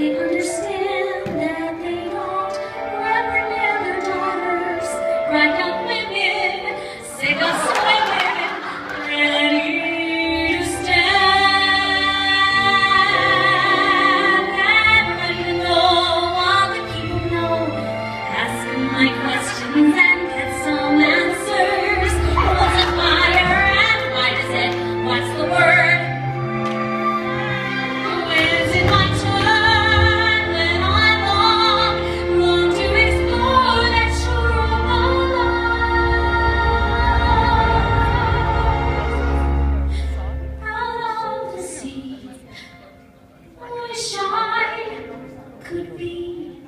They understand that they don't reprimand their daughters. Right now. could be.